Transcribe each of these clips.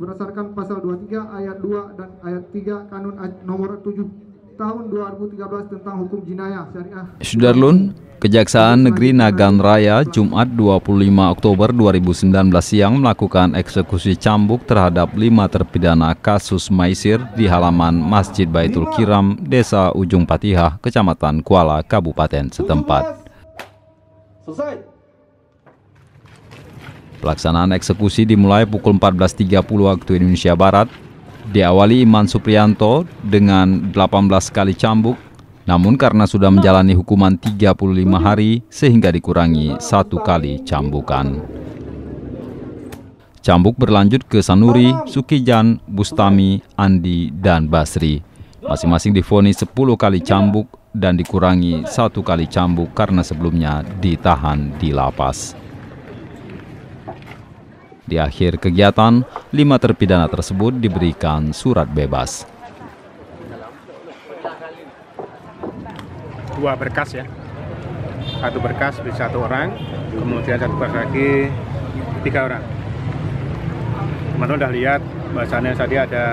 berdasarkan pasal 23 ayat 2 dan ayat 3 Kanun nomor 7 tahun 2013 tentang hukum jinayah syariah. Sudarlun, Kejaksaan Negeri Nagan Raya Jumat 25 Oktober 2019 siang melakukan eksekusi cambuk terhadap lima terpidana kasus maisir di halaman Masjid Baitul Kiram, Desa Ujung Patihah, Kecamatan Kuala, Kabupaten setempat. Selesai. Pelaksanaan eksekusi dimulai pukul 14.30 waktu Indonesia Barat. Diawali Iman Suprianto dengan 18 kali cambuk, namun karena sudah menjalani hukuman 35 hari sehingga dikurangi satu kali cambukan. Cambuk berlanjut ke Sanuri, Sukijan, Bustami, Andi, dan Basri. Masing-masing difonis 10 kali cambuk dan dikurangi satu kali cambuk karena sebelumnya ditahan di lapas. Di akhir kegiatan, lima terpidana tersebut diberikan surat bebas. Dua berkas ya, satu berkas beri satu orang, kemudian satu berkas lagi tiga orang. Teman-teman lihat bahasanya tadi ada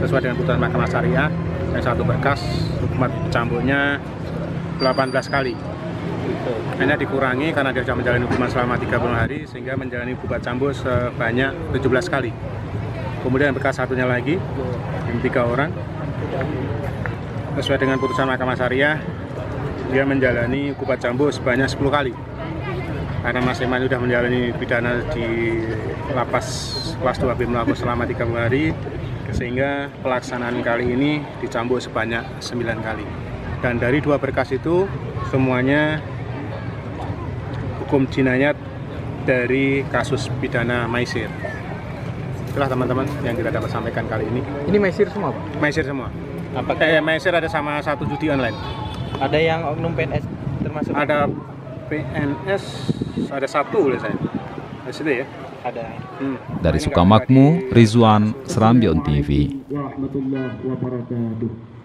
sesuai dengan putusan Mahkamah Syariah yang satu berkas hukuman cambuknya 18 kali hanya dikurangi karena dia sudah menjalani hukuman selama 30 hari sehingga menjalani buka cambuk sebanyak 17 kali. Kemudian bekas satunya lagi tiga orang sesuai dengan putusan Mahkamah Syariah dia menjalani kupat cambuk sebanyak 10 kali. Karena Mas Eman sudah menjalani pidana di lapas kelas 2 BIM Lapas selama 30 hari sehingga pelaksanaan kali ini dicambuk sebanyak 9 kali. Dan dari dua berkas itu semuanya hukum jinayat dari kasus pidana maisir. Itulah teman-teman yang kita dapat sampaikan kali ini. Ini maisir semua, Pak? Maisir semua. Apa? Eh, maisir ada sama satu judi online. Ada yang oknum PNS termasuk? Ada PNS, ada satu oleh saya. Di ya. Ada. Hmm. Dari Sukamakmu, Rizwan, Serambion TV. Warahmatullahi wabarakatuh.